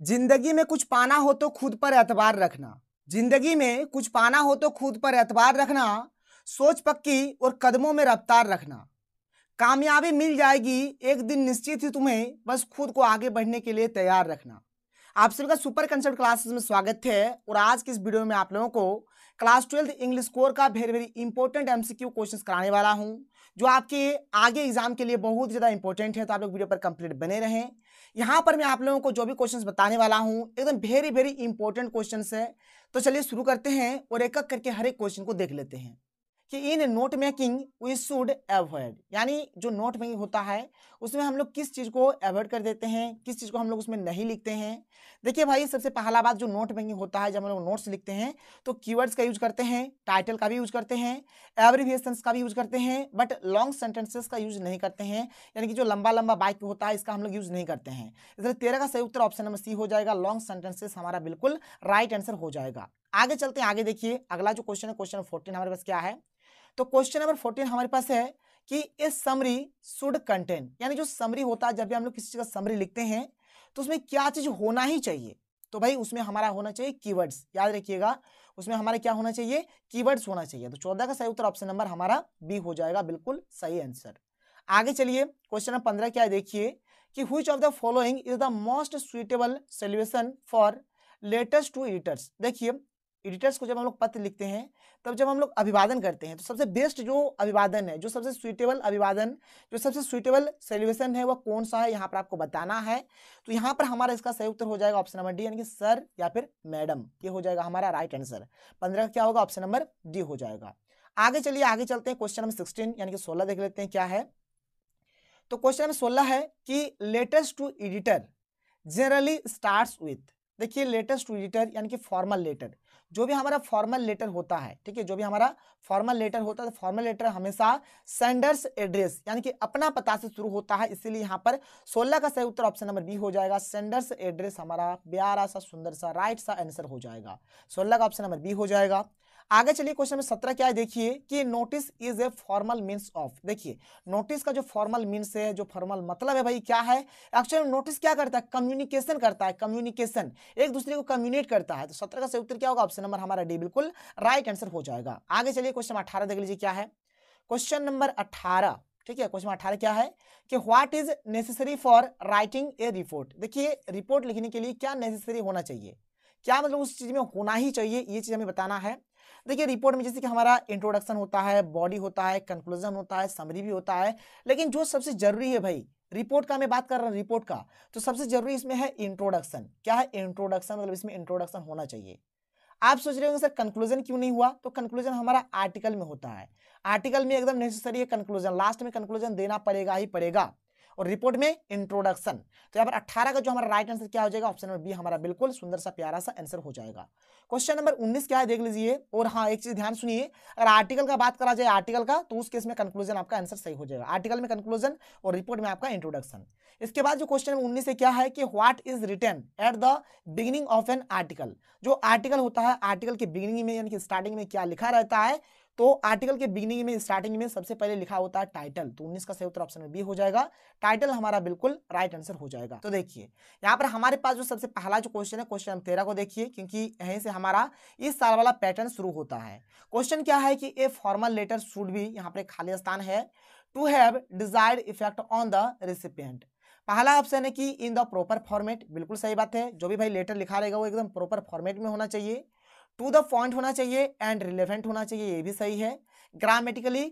ज़िंदगी में कुछ पाना हो तो खुद पर एतबार रखना। ज़िंदगी में कुछ पाना हो तो खुद पर एतबार रखना। सोच पक्की और कदमों में रफ्तार रखना। कामयाबी मिल जाएगी एक दिन निश्चित ही तुम्हें बस खुद को आगे बढ़ने के लिए तैयार रखना। आप सभी का सुपर कंसेप्ट क्लासेस में स्वागत है और आज की इस वीडियो में आप लोगों को क्लास ट्वेल्थ इंग्लिश कोर का very very important MCQ questions कराने वाला हूँ, जो आपके आगे एग्ज़ाम के लिए बहुत ज़्यादा इंपॉर्टेंट है तो आप लोग वीडियो पर कंप्लीट बने रहें। यहाँ पर मैं आप लोगों को जो भी क्वेश्चंस बताने वाला हूँ, एकदम वेरी वेरी इंपॉर्टेंट क्वेश्चन है। तो चलिए शुरू करते हैं और एक एक करके हर एक क्वेश्चन को देख लेते हैं। कि in note making we should avoid यानी जो नोट मेकिंग होता है, उसमें हम लोग किस चीज़ को अवॉइड कर देते हैं, किस चीज़ को हम लोग उसमें नहीं लिखते हैं? देखिए भाई, सबसे पहला बात जो नोट मेकिंग होता है, जब हम लोग नोट्स लिखते हैं तो कीवर्ड्स का यूज़ करते हैं टाइटल का भी यूज़ करते हैं एवरीविएशन का भी यूज़ करते हैं बट लॉन्ग सेंटेंसेस का यूज़ नहीं करते हैं। यानी कि जो लंबा लंबा बाइक होता है, इसका हम लोग यूज़ नहीं करते हैं। इसलिए तेरह का सही उत्तर ऑप्शन नंबर सी हो जाएगा लॉन्ग सेंटेंसेस हमारा बिल्कुल राइट आंसर हो जाएगा। आगे चलते हैं, आगे देखिए, अगला जो क्वेश्चन है क्वेश्चन फोर्टीन हमारे पास क्या है? तो क्वेश्चन नंबर फोर्टीन हमारे पास है कि इस समरी शुड कंटेन यानी जो समरी होता है, जब भी हम लोग किसी चीज़ का समरी लिखते हैं तो उसमें क्या चीज़ होना ही चाहिए? तो भाई उसमें हमारा होना चाहिए कीवर्ड्स याद रखिएगा। उसमें हमारा क्या होना चाहिए? कीवर्ड्स होना चाहिए। तो चौदह का सही उत्तर ऑप्शन नंबर हमारा बी हो जाएगा, बिल्कुल सही आंसर आगे चलिए क्वेश्चन नंबर पंद्रह क्या देखिए कि which of the following is the most suitable solution for letters to editors देखिए एडिटर्स को जब हम लोग पत्र लिखते हैं, तब जब हम लोग अभिवादन करते हैं तो सबसे बेस्ट जो अभिवादन है, जो सबसे सुइटेबल अभिवादन, जो सबसे सुइटेबल सोल्यूशन है, वह कौन सा है? यहाँ पर आपको बताना है। तो यहाँ पर हमारा इसका सही उत्तर हो जाएगा ऑप्शन नंबर डी यानी कि सर या फिर मैडम ये हो जाएगा हमारा राइट आंसर पंद्रह क्या होगा? ऑप्शन नंबर डी हो जाएगा। आगे चलिए, आगे चलते हैं क्वेश्चन नंबर सिक्सटीन यानी कि सोलह देख लेते हैं क्या है। तो क्वेश्चन नंबर सोलह है कि letters to editor generally start with देखिए लेटेस्ट टू एडिटर यानी कि फॉर्मल लेटर जो भी हमारा फॉर्मल लेटर होता है, ठीक है, जो भी हमारा फॉर्मल लेटर होता है तो फॉर्मल लेटर हमेशा सेंडर्स एड्रेस यानी कि अपना पता से शुरू होता है, इसीलिए यहाँ पर 16 का सही उत्तर ऑप्शन नंबर बी हो जाएगा सेंडर्स एड्रेस हमारा प्यारा सा, सुंदर सा राइट सा आंसर हो जाएगा। 16 का ऑप्शन नंबर बी हो जाएगा। आगे चलिए क्वेश्चन नंबर सत्रह क्या है, देखिए कि notice is a formal means of देखिए नोटिस का जो फॉर्मल मीन्स है, जो फॉर्मल मतलब है भाई, क्या है? एक्चुअली नोटिस क्या करता है? कम्युनिकेशन करता है कम्युनिकेशन एक दूसरे को कम्युनिकेट करता है। तो सत्रह का सही उत्तर क्या होगा? ऑप्शन नंबर हमारा डी बिल्कुल राइट आंसर हो जाएगा। आगे चलिए क्वेश्चन अठारह देख लीजिए क्या है। क्वेश्चन नंबर अठारह, ठीक है? क्वेश्चन अठारह क्या है? कि what is necessary for writing a report देखिए रिपोर्ट लिखने के लिए क्या नेसेसरी होना चाहिए? क्या मतलब उस चीज़ में होना ही चाहिए? ये चीज़ हमें बताना है। देखिए रिपोर्ट में जैसे कि हमारा इंट्रोडक्शन होता है बॉडी होता है कंक्लूजन होता है समरी भी होता है, लेकिन जो सबसे ज़रूरी है भाई रिपोर्ट का मैं बात कर रहा हूँ रिपोर्ट का तो सबसे ज़रूरी इसमें है इंट्रोडक्शन क्या है इंट्रोडक्शन मतलब इसमें इंट्रोडक्शन होना चाहिए। आप सोच रहे होंगे, सर कंक्लूजन क्यों नहीं हुआ? तो कंक्लूजन हमारा आर्टिकल में होता है। आर्टिकल में एकदम नेसेसरी है कंक्लूजन लास्ट में कंक्लूजन देना पड़ेगा ही पड़ेगा। और रिपोर्ट में इंट्रोडक्शन तो यहाँ पर 18 का जो हमारा राइट आंसर क्या हो जाएगा? ऑप्शन नंबर बी हमारा बिल्कुल सुंदर सा प्यारा सा आंसर हो जाएगा। क्वेश्चन नंबर 19 क्या है? देख लीजिए। और हाँ एक चीज़ ध्यान सुनिए। अगर आर्टिकल का बात करा जाए आर्टिकल का तो उस केस में कंक्लूजन आपका आंसर सही हो जाएगा। आर्टिकल में कंक्लूजन और रिपोर्ट में आपका इंट्रोडक्शन इसके बाद जो क्वेश्चन नंबर उन्नीस से क्या है कि what is written at the beginning of an article जो आर्टिकल होता है आर्टिकल के बिगिनिंग में यानी कि स्टार्टिंग में क्या लिखा रहता है? तो आर्टिकल के बिगिनिंग में स्टार्टिंग में सबसे पहले लिखा होता है टाइटल तो उन्नीस का सही उत्तर ऑप्शन में बी हो जाएगा। टाइटल हमारा बिल्कुल राइट आंसर हो जाएगा। तो देखिए, यहाँ पर हमारे पास जो सबसे पहला जो क्वेश्चन है क्वेश्चन तेरह को देखिए, क्योंकि यहीं से हमारा इस साल वाला पैटर्न शुरू होता है। क्वेश्चन क्या है कि ए फॉर्मल लेटर शुड भी यहाँ पर खाली स्थान है to have desired effect on the recipient पहला ऑप्शन है कि इन द प्रॉपर फॉर्मेट बिल्कुल सही बात है, जो भी भाई लेटर लिखा रहेगा वो एकदम प्रॉपर फॉर्मेट में होना चाहिए। टू द पॉइंट होना चाहिए एंड रिलेवेंट होना चाहिए, ये भी सही है। ग्रामेटिकली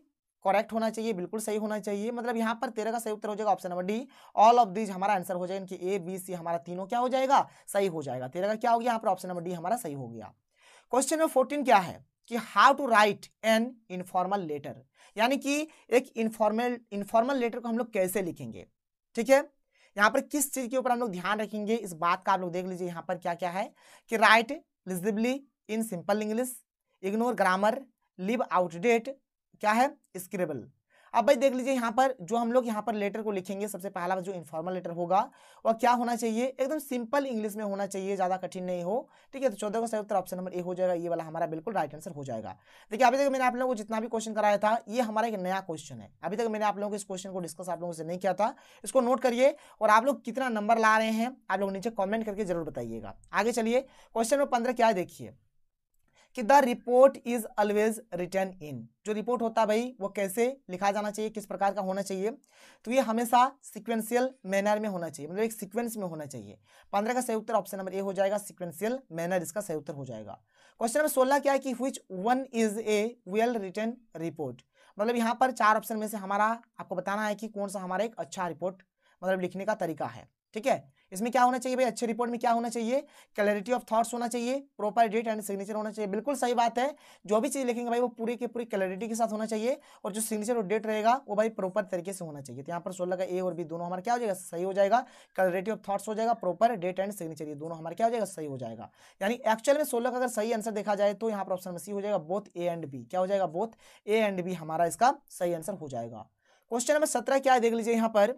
करेक्ट होना चाहिए, बिल्कुल सही होना चाहिए। मतलब यहाँ पर तेरह का सही उत्तर हो जाएगा option number D all of these हमारा आंसर हो जाएगा इनकी ए बी सी हमारा तीनों क्या हो जाएगा? सही हो जाएगा। तेरह का क्या हो गया? यहाँ पर ऑप्शन नंबर डी हमारा सही हो गया। क्वेश्चन नंबर फोर्टीन क्या है? कि how to write an informal letter यानी कि एक इनफॉर्मल इनफॉर्मल लेटर को हम लोग कैसे लिखेंगे? ठीक है? यहाँ पर किस चीज़ के ऊपर हम लोग ध्यान रखेंगे? इस बात का आप लोग देख लीजिए यहाँ पर क्या क्या है। कि write legibly in simple English, ignore grammar, leave out date क्या है? स्क्रिबल। अब भाई देख लीजिए यहाँ पर जो हम लोग यहाँ पर लेटर को लिखेंगे, सबसे पहला जो इन्फॉर्मल लेटर होगा, वह क्या होना चाहिए? एकदम सिंपल इंग्लिश में होना चाहिए, ज़्यादा कठिन नहीं हो। ठीक है तो चौदह का सही उत्तर ऑप्शन नंबर ए हो जाएगा, ये वाला हमारा बिल्कुल राइट आंसर हो जाएगा। देखिए, अभी तक मैंने आप लोगों को जितना भी क्वेश्चन कराया था, ये हमारा एक नया क्वेश्चन है। अभी तक मैंने आप लोगों को इस क्वेश्चन को डिस्कस आप लोगों से नहीं किया था। इसको नोट करिए और आप लोग कितना नंबर ला रहे हैं, आप लोग नीचे कॉमेंट करके ज़रूर बताइएगा। आगे चलिए क्वेश्चन नंबर पंद्रह क्या देखिए। कि the report is always written in. जो रिपोर्ट होता है भाई, वो कैसे लिखा जाना चाहिए, किस प्रकार का होना चाहिए तो ये हमेशा सिक्वेंशियल मैनर में होना चाहिए मतलब एक सीक्वेंस में होना चाहिए। पंद्रह का सही उत्तर ऑप्शन नंबर ए हो जाएगा सिक्वेंशियल मैनर इसका सही उत्तर हो जाएगा। क्वेश्चन नंबर सोलह क्या है कि which one is a well written report मतलब यहाँ पर चार ऑप्शन में से हमारा, आपको बताना है कि कौन सा हमारा एक अच्छा रिपोर्ट मतलब लिखने का तरीका है, ठीक है? इसमें क्या होना चाहिए भाई? अच्छे रिपोर्ट में क्या होना चाहिए? क्लैरिटी ऑफ़ थॉट्स होना चाहिए प्रॉपर डेट एंड सिग्नेचर होना चाहिए। बिल्कुल सही बात है। जो भी चीज़ लिखेंगे भाई, वो पूरी की पूरी क्लैरिटी के साथ होना चाहिए और जो सिग्नेचर और डेट रहेगा, वो भाई प्रॉपर तरीके से होना चाहिए। तो यहाँ पर सोलह का ए और बी दोनों हमारा क्या हो जाएगा? सही हो जाएगा। क्लैरिटी ऑफ़ थॉट्स हो जाएगा प्रॉपर डेट एंड सिग्नेचर ये दोनों हमारा क्या हो जाएगा? सही हो जाएगा। यानी एक्चुअल में सोलह का अगर सही आंसर देखा जाए तो यहाँ पर ऑप्शन में सी हो जाएगा बोथ ए एंड बी क्या हो जाएगा? बोथ ए एंड बी हमारा इसका सही आंसर हो जाएगा। क्वेश्चन नंबर सत्रह क्या है? देख लीजिए यहाँ पर।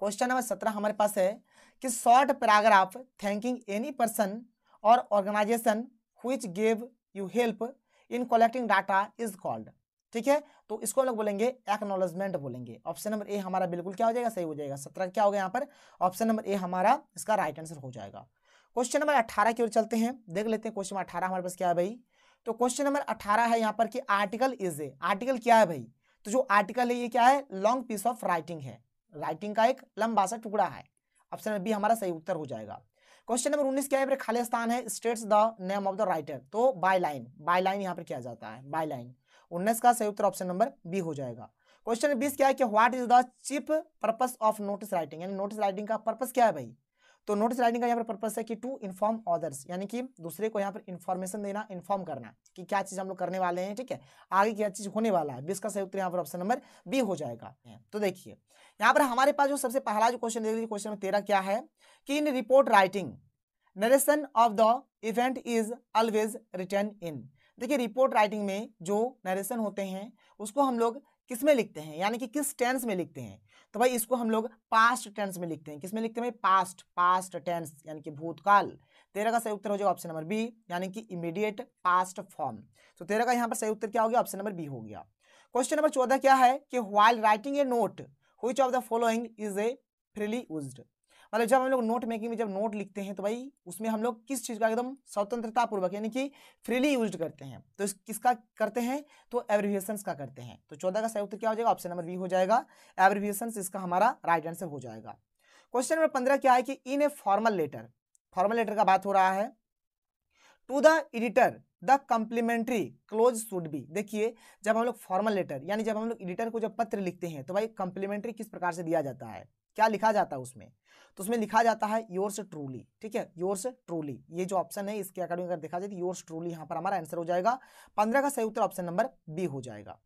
क्वेश्चन नंबर सत्रह हमारे पास है। कि short paragraph, thanking any person और organisation which gave you help in collecting data is called. ठीक है? तो इसको हम लोग बोलेंगे एक्नोलॉजमेंट बोलेंगे। ऑप्शन नंबर ए हमारा बिल्कुल क्या हो जाएगा? सही हो जाएगा। सत्रह क्या हो गया यहाँ पर? ऑप्शन नंबर ए हमारा इसका राइट आंसर हो जाएगा। क्वेश्चन नंबर अठारह की ओर चलते हैं। देख लेते हैं क्वेश्चन अठारह हमारे पास क्या है भाई? तो क्वेश्चन नंबर अठारह है यहाँ पर कि आर्टिकल इज़ ए आर्टिकल क्या है भाई? तो जो आर्टिकल है ये क्या है? लॉन्ग पीस ऑफ़ राइटिंग है। राइटिंग का एक लंबा सा टुकड़ा है। ऑप्शन बी हमारा सही उत्तर हो जाएगा। क्वेश्चन नंबर उन्नीस क्या है? खाली स्थान है states the name of the writer तो बाय लाइन बाय लाइन यहाँ पर किया जाता है? बाय लाइन उन्नीस का सही उत्तर ऑप्शन नंबर बी हो जाएगा। क्वेश्चन बीस क्या है कि what is the chief purpose of notice writing यानी नोटिस राइटिंग का पर्पस क्या है भाई? तो नोटिस राइटिंग का यहाँ पर पर्पस है कि टू इन्फॉर्म अदर्स यानी कि दूसरे को यहाँ पर इन्फॉर्मेशन देना इन्फॉर्म करना कि क्या चीज़ हम लोग करने वाले हैं, ठीक है? आगे क्या चीज़ होने वाला है? बीस सही उत्तर यहाँ पर ऑप्शन नंबर बी हो जाएगा। तो देखिए, यहाँ पर हमारे पास जो सबसे पहला जो क्वेश्चन देख लीजिए क्वेश्चन नंबर तेरह क्या है? कि in report writing narration of the event is always written in देखिए रिपोर्ट राइटिंग में जो नरेशन होते हैं, उसको हम लोग किसमें लिखते हैं? यानी कि किस टेंस में लिखते हैं? तो भाई इसको हम लोग पास्ट टेंस में लिखते हैं। किसमें लिखते हैं भाई? पास्ट पास्ट टेंस यानी कि भूतकाल। तेरह का सही उत्तर हो जाएगा ऑप्शन नंबर बी यानी कि इमीडिएट पास्ट फॉर्म तो तेरह का यहाँ पर सही उत्तर क्या हो गया? ऑप्शन नंबर बी हो गया। क्वेश्चन नंबर चौदह क्या है? कि while writing a note which of the following is a freely used मतलब जब हम लोग नोट मेकिंग में जब नोट लिखते हैं तो भाई उसमें हम लोग किस चीज़ का एकदम स्वतंत्रता पूर्वक यानी कि फ्रीली यूज़ करते हैं। तो किसका करते हैं? तो एब्रिविएशन का करते हैं। तो चौदह का सही उत्तर क्या हो जाएगा? ऑप्शन नंबर बी हो जाएगा। एब्रिविएशन इसका हमारा राइट आंसर हो जाएगा। क्वेश्चन नंबर पंद्रह क्या है कि in a formal letter formal letter का बात हो रहा है। To the editor the complimentary close should be देखिए, जब हम लोग फॉर्मल लेटर यानी जब हम लोग एडिटर को जब पत्र लिखते हैं तो भाई कंप्लीमेंट्री किस प्रकार से दिया जाता है? क्या लिखा जाता है उसमें? तो उसमें लिखा जाता है योर्स ट्रूली ठीक है? योर्स ट्रूली ये जो ऑप्शन है, इसके अकॉर्डिंग अगर देखा जाए तो योर्स ट्रूली यहाँ पर हमारा आंसर हो जाएगा। पंद्रह का सही उत्तर ऑप्शन नंबर बी हो जाएगा।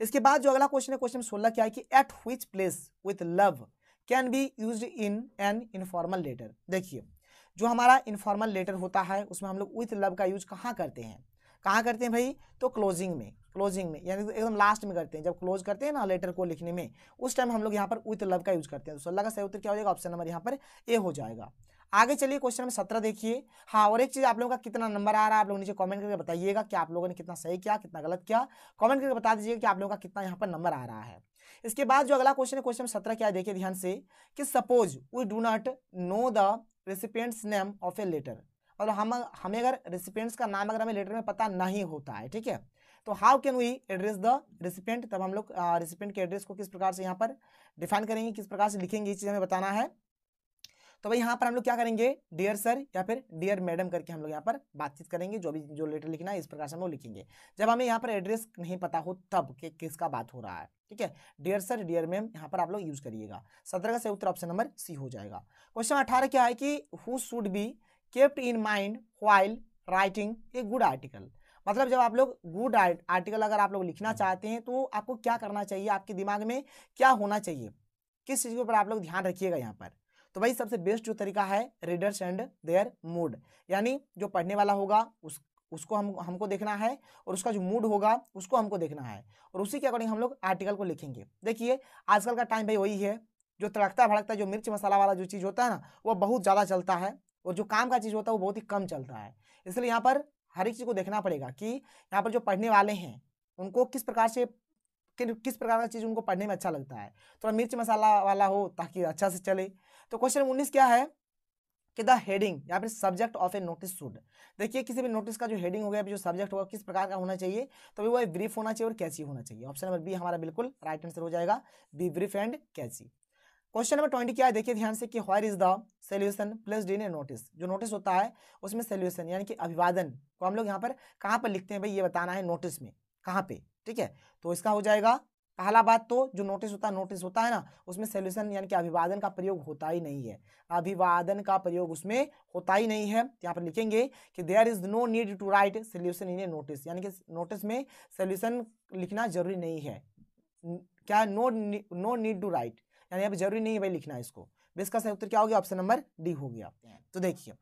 इसके बाद जो अगला क्वेश्चन है क्वेश्चन सोलह क्या है कि at which place with love can be use in an informal letter देखिए, जो हमारा इनफॉर्मल लेटर होता है, उसमें हम लोग विथ लव का यूज़ कहाँ करते हैं? कहाँ करते हैं भाई? तो क्लोजिंग में क्लोजिंग में, यानी एकदम लास्ट में करते हैं। जब क्लोज करते हैं ना लेटर को लिखने में, उस टाइम हम लोग यहाँ पर विथ लव का यूज़ करते हैं। तो सोलह का सही उत्तर क्या हो जाएगा? ऑप्शन नंबर यहाँ पर ए हो जाएगा। आगे चलिए क्वेश्चन नंबर सत्रह देखिए। हाँ और एक चीज़ आप लोगों का कितना नंबर आ रहा है, आप लोग नीचे कमेंट करके बताइएगा कि आप लोगों ने कितना सही किया, कितना गलत किया। कमेंट करके बता दीजिएगा कि आप लोगों का कितना यहाँ पर नंबर आ रहा है। इसके बाद जो अगला क्वेश्चन है क्वेश्चन सत्रह क्या देखिए ध्यान से कि suppose we do not know the recipient's name of a letter और हम, हमें अगर रेसिपियंट्स का नाम अगर हमें लेटर में पता नहीं होता है, ठीक है? तो how can we address the recipient तब हम लोग रेसिपियंट के एड्रेस को किस प्रकार से यहाँ पर डिफाइन करेंगे, किस प्रकार से लिखेंगे, ये चीज़ हमें बताना है। तो भाई यहाँ पर हम लोग क्या करेंगे? डियर सर या फिर डियर मैडम करके हम लोग यहाँ पर बातचीत करेंगे, जो भी, जो लेटर लिखना है, इस प्रकार से हम लोग लिखेंगे। जब हमें यहाँ पर एड्रेस नहीं पता हो तब कि किसका बात हो रहा है, ठीक है? डियर सर डियर मैम यहाँ पर आप लोग यूज़ करिएगा। सत्रह का सही उत्तर ऑप्शन नंबर सी हो जाएगा। क्वेश्चन अठारह क्या है कि who should be kept in mind while writing a good article मतलब जब आप लोग गुड आर्टिकल अगर आप लोग लिखना चाहते हैं तो आपको क्या करना चाहिए? आपके दिमाग में क्या होना चाहिए? किस चीज़ के ऊपर आप लोग ध्यान रखिएगा यहाँ पर? तो भाई सबसे बेस्ट जो तरीका है रीडर्स एंड देयर मूड यानी जो पढ़ने वाला होगा, उस, उसको हम, हमको देखना है और उसका जो मूड होगा, उसको हमको देखना है। और उसी के अकॉर्डिंग हम लोग आर्टिकल को लिखेंगे। देखिए, आजकल का टाइम भाई वही है, जो तड़कता भड़कता जो मिर्च मसाला वाला जो चीज़ होता है ना, वो बहुत ज़्यादा चलता है। और जो काम का चीज़ होता है वो बहुत ही कम चलता है। इसलिए यहाँ पर हर एक चीज़ को देखना पड़ेगा कि यहाँ पर जो पढ़ने वाले हैं उनको किस प्रकार से कि, किस प्रकार का चीज़ उनको पढ़ने में अच्छा लगता है? थोड़ा मिर्च मसाला वाला हो ताकि अच्छा से चले। तो क्वेश्चन उन्नीस क्या है कि द हेडिंग या फिर subject of a notice should. देखिए किसी भी नोटिस का जो हेडिंग हो गया जो सब्जेक्ट होगा किस प्रकार का होना चाहिए तो वो ब्रीफ होना चाहिए और कैची होना चाहिए। ऑप्शन नंबर बी हमारा बिल्कुल राइट आंसर हो जाएगा be brief and catchy question number twenty क्या है? देखिए ध्यान से कि where is the solution plus D a notice जो नोटिस होता है, उसमें सोल्यूशन यानी कि अभिवादन को हम लोग यहाँ पर कहाँ पर लिखते हैं भाई? ये बताना है नोटिस में। कहाँ पे? ठीक है? तो इसका हो जाएगा, पहला बात तो जो नोटिस होता है नोटिस होता है ना, उसमें सोल्यूशन यानी कि अभिवादन का प्रयोग होता ही नहीं है। अभिवादन का प्रयोग उसमें होता ही नहीं है। यहाँ पर लिखेंगे कि there is no need to write solution in a notice यानी कि नोटिस में सोल्यूशन लिखना ज़रूरी नहीं है। क्या? No no need to write यानी अब ज़रूरी नहीं है भाई लिखना इसको। इसका सही उत्तर क्या हो गया? ऑप्शन नंबर डी हो गया। तो देखिए,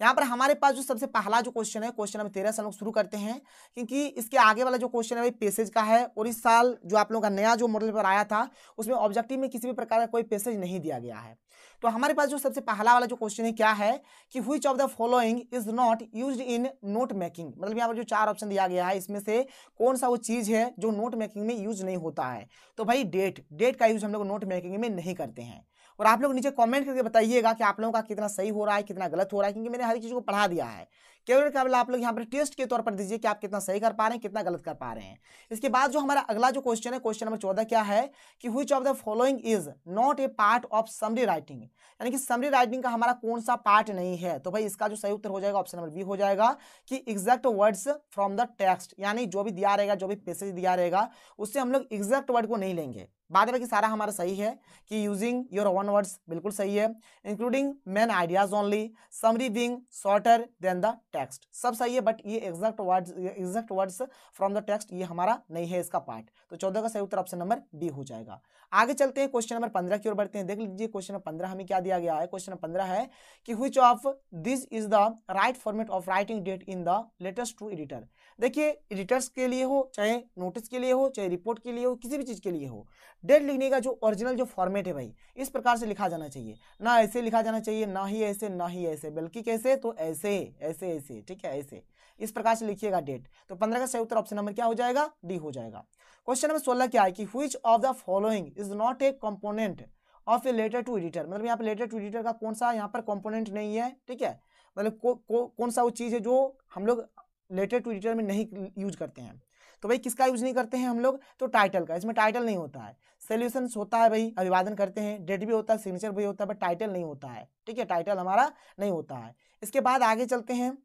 यहाँ पर हमारे पास जो सबसे पहला जो क्वेश्चन है क्वेश्चन नंबर तेरह से हम लोग शुरू करते हैं, क्योंकि इसके आगे वाला जो क्वेश्चन है भाई पेसेज का है, और इस साल जो आप लोगों का नया जो मॉडल पर आया था, उसमें ऑब्जेक्टिव में किसी भी प्रकार का कोई पेसेज नहीं दिया गया है। तो हमारे पास जो सबसे पहला वाला जो क्वेश्चन है, क्या है? कि which of the following is not use in note making मतलब यहाँ पर जो चार ऑप्शन दिया गया है, इसमें से कौन सा वो चीज़ है जो नोट मेकिंग में यूज़ नहीं होता है? तो भाई डेट डेट का यूज़ हम लोग नोट मेकिंग में नहीं करते हैं। और आप लोग नीचे कमेंट करके बताइएगा कि आप लोगों का कितना सही हो रहा है, कितना गलत हो रहा है, क्योंकि मैंने हर चीज़ को पढ़ा दिया है। केवल केवल आप लोग यहाँ पर टेस्ट के तौर पर दीजिए कि आप कितना सही कर पा रहे हैं, कितना गलत कर पा रहे हैं। इसके बाद जो हमारा अगला जो क्वेश्चन है क्वेश्चन नंबर चौदह क्या है कि which of the following is not a part of summary writing यानी कि समरी राइटिंग का हमारा कौन सा पार्ट नहीं है? तो भाई इसका जो सही उत्तर हो जाएगा ऑप्शन नंबर बी हो जाएगा कि exact words from the text यानी जो भी दिया रहेगा, जो भी पैसेज दिया रहेगा, उससे हम लोग एग्जैक्ट वर्ड को नहीं लेंगे। बाद में सारा हमारा सही है कि यूजिंग योर वन वर्ड्स बिल्कुल सही है including main ideas only summary being shorter than the text सब सही है बट ये exact words exact words from the text ये हमारा नहीं है इसका पार्ट तो चौदह का सही उत्तर ऑप्शन नंबर बी हो जाएगा. आगे चलते हैं क्वेश्चन नंबर पंद्रह की ओर बढ़ते हैं. देख लीजिए क्वेश्चन नंबर पंद्रह हमें क्या दिया गया है? क्वेश्चन नंबर पंद्रह है कि which of this is the right format of writing date in the letters to editor देखिए एडिटर्स के लिए हो चाहे नोटिस के लिए हो चाहे रिपोर्ट के लिए हो किसी भी चीज़ के लिए हो डेट लिखने का जो ओरिजिनल जो फॉर्मेट है भाई इस प्रकार से लिखा जाना चाहिए। ना ऐसे लिखा जाना चाहिए ना ही ऐसे ना ही ऐसे बल्कि कैसे? तो ऐसे ऐसे ऐसे ठीक है ऐसे। इस प्रकार से लिखिएगा डेट तो पंद्रह का सही उत्तर ऑप्शन नंबर क्या हो जाएगा? डी हो जाएगा। क्वेश्चन नंबर सोलह क्या है कि which of the following is not a component of a letter to editor मतलब यहाँ पे लेटर टू एडिटर का कौन सा यहाँ पर कॉम्पोनेंट नहीं है ठीक है? मतलब को, को, कौन सा वो चीज़ है जो हम लोग लेटर टू में नहीं यूज़ करते हैं। तो भाई किसका यूज़ नहीं करते हैं हम लोग? तो टाइटल का। इसमें टाइटल नहीं होता है। सोल्यूशन होता है भाई, अभिवादन करते हैं। डेट भी होता है सिग्नेचर भी होता है बट टाइटल नहीं होता है। ठीक है टाइटल हमारा नहीं होता है। इसके बाद आगे चलते हैं।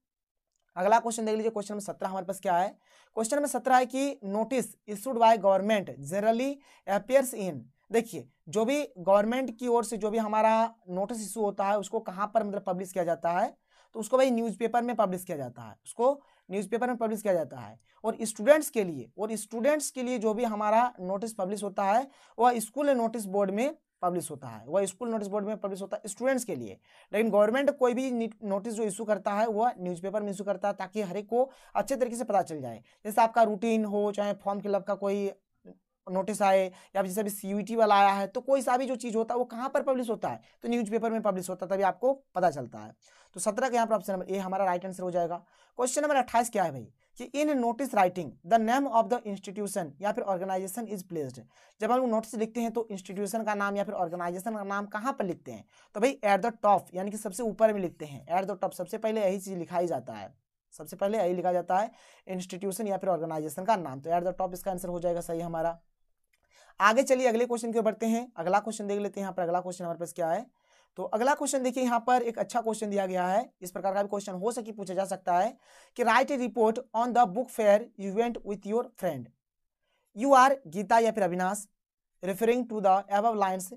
अगला क्वेश्चन देख लीजिए। क्वेश्चन नंबर सत्रह हमारे पास क्या है? क्वेश्चन नंबर सत्रह है कि notice issued by government generally appears in देखिए, जो भी गवर्नमेंट की ओर से जो भी हमारा नोटिस इशू होता है, उसको कहाँ पर मतलब पब्लिश किया जाता है? तो उसको भाई न्यूज़पेपर में पब्लिश किया जाता है। उसको न्यूज़पेपर में पब्लिश किया जाता है। और स्टूडेंट्स के लिए, और स्टूडेंट्स के लिए जो भी हमारा नोटिस पब्लिश होता है, वह स्कूल नोटिस बोर्ड में पब्लिश होता है। वह स्कूल नोटिस बोर्ड में पब्लिश होता है स्टूडेंट्स के लिए। लेकिन गवर्नमेंट कोई भी नोटिस जो इशू करता है, वह न्यूज़पेपर में इशू करता है ताकि हर एक को अच्छे तरीके से पता चल जाए। जैसे आपका रूटीन हो, चाहे फॉर्म फिलअप का कोई नोटिस आए या जैसे अभी सी वाला आया है तो कोई सा भी जो चीज़ होता है, वो कहाँ पर पब्लिश होता है? तो न्यूज़पेपर में पब्लिश होता है, तभी आपको पता चलता है। तो सत्रह का यहाँ पर ऑप्शन नंबर ए हमारा राइट आंसर हो जाएगा। क्वेश्चन नंबर अट्ठाईस क्या है भाई? कि in notice writing the name of the institution या फिर ऑर्गेनाइजेशन इज़ प्लेस्ड जब हम नोटिस लिखते हैं तो इंस्टीट्यूशन का नाम या फिर ऑर्गेनाइजेशन का नाम कहाँ पर लिखते हैं? तो भाई एट द टॉप यानी कि सबसे ऊपर में लिखते हैं। एट द टॉप सबसे पहले यही चीज़ लिखा ही जाता है। सबसे पहले यही लिखा जाता है इंस्टीट्यूशन या फिर ऑर्गेनाइजेशन का नाम। तो एट द टॉप इसका आंसर हो जाएगा, सही हमारा। आगे चलिए, अगले क्वेश्चन के बढ़ते हैं। अगला क्वेश्चन देख लेते हैं यहाँ पर। अगला क्वेश्चन हमारे पास क्या है? तो अगला क्वेश्चन देखिए, यहाँ पर एक अच्छा क्वेश्चन दिया गया है। इस प्रकार का भी क्वेश्चन हो सके, पूछा जा सकता है कि write a report on the book fair you went with your friend you are Geeta या फिर Avinash referring to the above lines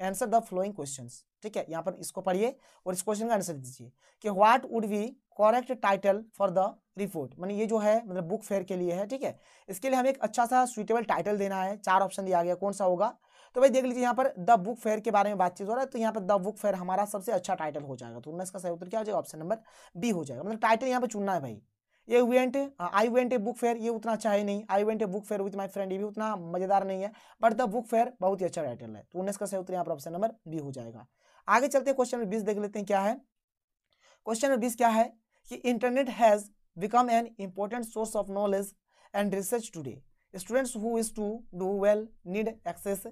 answer the following question ठीक है? यहाँ पर इसको पढ़िए और इस क्वेश्चन का आंसर दीजिए कि what would be correct title for the report मैंने ये जो है मतलब बुक फेयर के लिए है, ठीक है? इसके लिए हमें एक अच्छा सा सुइटेबल टाइटल देना है। चार ऑप्शन दिया गया, कौन सा होगा? तो भाई देख लीजिए यहाँ पर द बुक फेयर के बारे में बातचीत हो रहा है तो यहाँ पर द बुक फेयर हमारा सबसे अच्छा टाइटल हो जाएगा। तो इसका सही उत्तर क्या हो जाएगा? ऑप्शन नंबर बी हो जाएगा। मतलब टाइटल यहाँ पर चुनना है भाई। ये went I went a book fair ये उतना अच्छा है नहीं। I went a book fair with my friend ये भी उतना मज़ेदार नहीं है बट द बुक फेयर बहुत ही अच्छा टाइटल है। तो उन्नीस का सही उत्तर यहाँ पर ऑप्शन नंबर बी हो जाएगा। आगे चलते हैं क्वेश्चन नंबर बीस देख लेते हैं क्या है। क्वेश्चन नंबर बीस क्या है कि internet has become an important source of knowledge and research today students who is to do well need access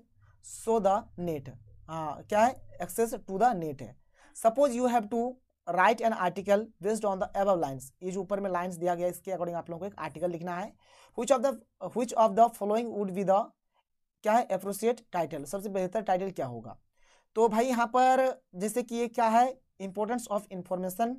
so the net क्या है? एक्सेस टू द नेट है। Suppose you have to write an article based on the above lines ये जो ऊपर में lines दिया गया इसके अकॉर्डिंग आप लोगों को एक आर्टिकल लिखना है। Which of the which of the following would be the क्या है अप्रोसिएट टाइटल सबसे बेहतर टाइटल क्या होगा? तो भाई यहाँ पर जैसे कि ये क्या है? इंपॉर्टेंस ऑफ़ इंफॉर्मेशन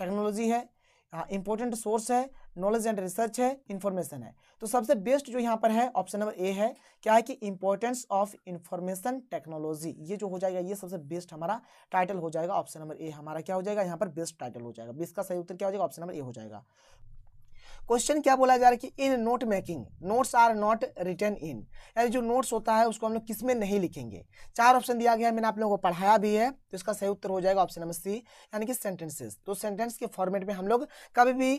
टेक्नोलॉजी है। इंपॉर्टेंट सोर्स है नॉलेज एंड रिसर्च है इंफॉर्मेशन है। तो सबसे बेस्ट जो यहाँ पर है ऑप्शन नंबर ए है, क्या है कि इंपॉर्टेंस ऑफ़ इंफॉर्मेशन टेक्नोलॉजी ये जो हो जाएगा, ये सबसे बेस्ट हमारा टाइटल हो जाएगा ऑप्शन नंबर ए हमारा क्या हो जाएगा, यहाँ पर बेस्ट टाइटल हो जाएगा। बेस्ट का सही उत्तर क्या हो जाएगा ऑप्शन नंबर ए हो जाएगा। क्वेश्चन क्या बोला जा रहा है कि in note making notes are not written in यानी जो नोट्स होता है, उसको हम लोग किसमें नहीं लिखेंगे? चार ऑप्शन दिया गया है, मैंने आप लोगों को पढ़ाया भी है तो इसका सही उत्तर हो जाएगा ऑप्शन नंबर सी यानी कि सेंटेंसेस तो सेंटेंस के फॉर्मेट में हम लोग कभी भी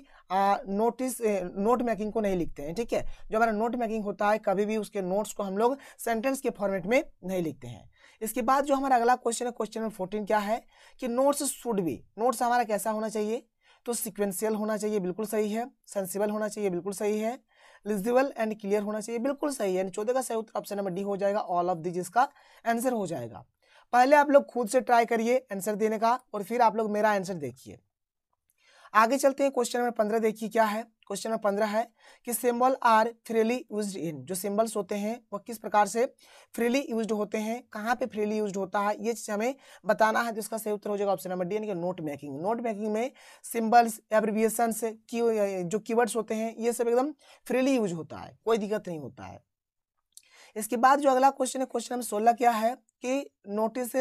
नोटिस नोट मेकिंग को नहीं लिखते हैं, ठीक है? जो हमारा नोट मेकिंग होता है, कभी भी उसके नोट्स को हम लोग सेंटेंस के फॉर्मेट में नहीं लिखते हैं. इसके बाद जो हमारा अगला क्वेश्चन है क्वेश्चन नंबर फोर्टीन क्या है? कि नोट्स शुड बी नोट्स हमारा कैसा होना चाहिए? तो सिक्वेंशियल होना चाहिए, बिल्कुल सही है। सेंसिबल होना चाहिए, बिल्कुल सही है। लिजिबल एंड क्लियर होना चाहिए, बिल्कुल सही है। चौदह का सही उत्तर ऑप्शन नंबर डी हो जाएगा ऑल ऑफ़ दी इसका आंसर हो जाएगा। पहले आप लोग खुद से ट्राई करिए आंसर देने का और फिर आप लोग मेरा आंसर देखिए। आगे चलते हैं क्वेश्चन नंबर पंद्रह, देखिए क्या है? क्वेश्चन नंबर पंद्रह है कि symbol are freely use in जो सिंबल्स होते हैं, वो किस प्रकार से फ्रीली यूज़ होते हैं, कहाँ पे फ्रीली यूज़ होता है, ये चीज़ हमें बताना है तो इसका सही उत्तर हो जाएगा ऑप्शन नंबर डी यानी कि नोट मेकिंग नोट मेकिंग में सिंबल्स एब्रिविएशन की जो कीवर्ड्स होते हैं, ये सब एकदम फ्रीली यूज़ होता है, कोई दिक्कत नहीं होता है। इसके बाद जो अगला क्वेश्चन है क्वेश्चन नंबर सोलह क्या है कि notice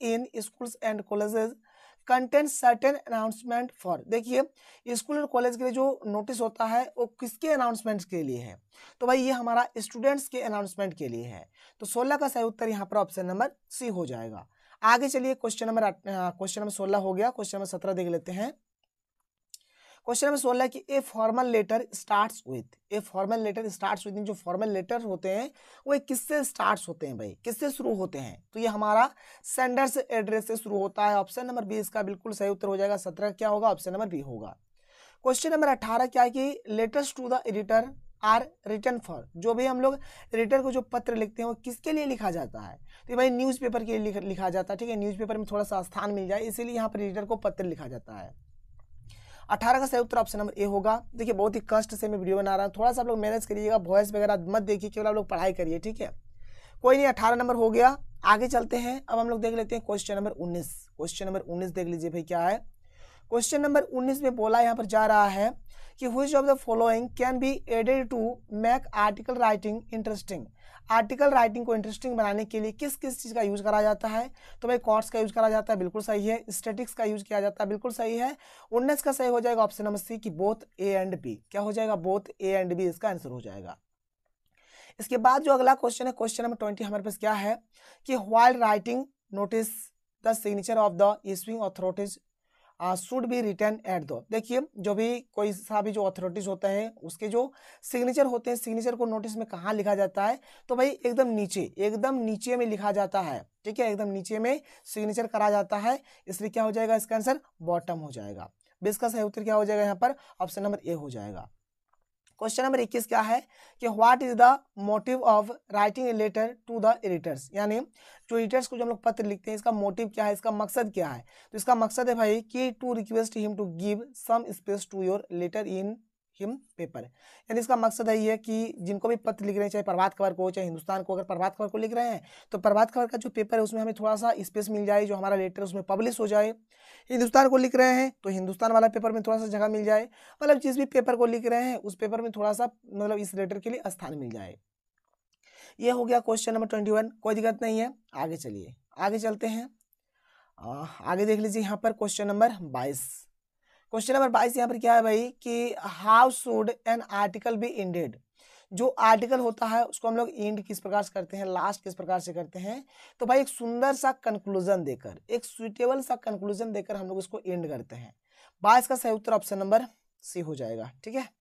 in schools and colleges content certain announcement for देखिए, स्कूल और कॉलेज के लिए जो नोटिस होता है, वो किसके अनाउंसमेंट के लिए है? तो भाई, ये हमारा स्टूडेंट्स के अनाउंसमेंट के लिए है। तो सोलह का सही उत्तर यहाँ पर ऑप्शन नंबर सी हो जाएगा। आगे चलिए क्वेश्चन नंबर क्वेश्चन नंबर सोलह हो गया। क्वेश्चन नंबर सत्रह देख लेते हैं। क्वेश्चन नंबर सोलह की a formal letter starts with a formal letter starts with जो फॉर्मल लेटर होते हैं, वो किससे स्टार्ट्स होते हैं भाई? किससे शुरू होते हैं? तो ये हमारा सेंडर्स एड्रेस से शुरू होता है। ऑप्शन नंबर बी इसका बिल्कुल सही उत्तर हो जाएगा। सत्रह क्या होगा? ऑप्शन नंबर बी होगा। क्वेश्चन नंबर अठारह क्या है कि letters to the editor are written for जो भी हम लोग एडिटर को जो पत्र लिखते हैं, वो किसके लिए लिखा जाता है? तो भाई न्यूज़पेपर के लिए लिखा जाता है, ठीक है? न्यूज़पेपर में थोड़ा सा स्थान मिल जाए, इसीलिए यहाँ पर एडिटर को पत्र लिखा जाता है। अठारह का सही उत्तर ऑप्शन नंबर ए होगा। देखिए, बहुत ही कष्ट से मैं वीडियो बना रहा हूँ। थोड़ा सा आप लोग मैनेज करिएगा वॉयस वगैरह मत देखिए, केवल आप लोग पढ़ाई करिए, ठीक है? कोई नहीं, अठारह नंबर हो गया। आगे चलते हैं। अब हम लोग देख लेते हैं क्वेश्चन नंबर उन्नीस। क्वेश्चन नंबर उन्नीस देख लीजिए भाई, क्या है? क्वेश्चन नंबर उन्नीस में बोला यहाँ पर जा रहा है कि which of the following can be added to make article writing interesting article writing को इंटरेस्टिंग बनाने के लिए किस किस चीज़ का यूज़ करा जाता है? तो भाई कॉर्ड्स का यूज़ करा जाता है, बिल्कुल सही है। स्टेटिक्स का यूज़ किया जाता है, बिल्कुल सही है। उन्नीस का सही हो जाएगा ऑप्शन नंबर सी की बोथ ए एंड बी क्या हो जाएगा? बोथ ए एंड बी इसका आंसर हो जाएगा। इसके बाद जो अगला क्वेश्चन है क्वेश्चन नंबर ट्वेंटी हमारे पास क्या है? कि while writing notice the signature of the issuing authorities should be written at दो देखिए, जो भी कोई सा भी जो अथॉरिटीज होते हैं, उसके जो सिग्नेचर होते हैं सिग्नेचर को नोटिस में कहाँ लिखा जाता है? तो भाई, एकदम नीचे एकदम नीचे में लिखा जाता है, ठीक है? एकदम नीचे में सिग्नेचर करा जाता है, इसलिए क्या हो जाएगा इसका आंसर बॉटम हो जाएगा। बेस का सही उत्तर क्या हो जाएगा यहाँ पर? ऑप्शन नंबर ए हो जाएगा। क्वेश्चन नंबर इक्कीस क्या है कि what is the motive of writing a letter to the editors यानी जो एडिटर्स को जो हम लोग पत्र लिखते हैं, इसका मोटिव क्या है? इसका मकसद क्या है? तो इसका मकसद है भाई कि to request him to give some space to your letter in him paper यानी इसका मकसद है ये कि जिनको भी पत्र लिख रहे हैं, चाहे प्रभात खबर को चाहे हिंदुस्तान को, अगर प्रभात खबर को लिख रहे हैं तो प्रभात खबर का जो पेपर है, उसमें हमें थोड़ा सा स्पेस मिल जाए, जो हमारा लेटर उसमें पब्लिश हो जाए। हिंदुस्तान को लिख रहे हैं तो हिंदुस्तान वाला पेपर में थोड़ा सा जगह मिल जाए। मतलब जिस भी पेपर को लिख रहे हैं, उस पेपर में थोड़ा सा मतलब इस लेटर के लिए स्थान मिल जाए। ये हो गया क्वेश्चन नंबर ट्वेंटी वन। कोई दिक्कत नहीं है, आगे चलिए। आगे चलते हैं। आगे देख लीजिए यहाँ पर क्वेश्चन नंबर बाईस। क्वेश्चन नंबर बाईस यहाँ पर क्या है भाई कि how should an article be ended जो आर्टिकल होता है, उसको हम लोग इंड किस प्रकार से करते हैं लास्ट किस प्रकार से करते हैं? तो भाई एक सुंदर सा कंक्लूजन देकर, एक सुइटेबल सा कंक्लूजन देकर हम लोग उसको इंड करते हैं। बाईस का सही उत्तर ऑप्शन नंबर सी हो जाएगा, ठीक है?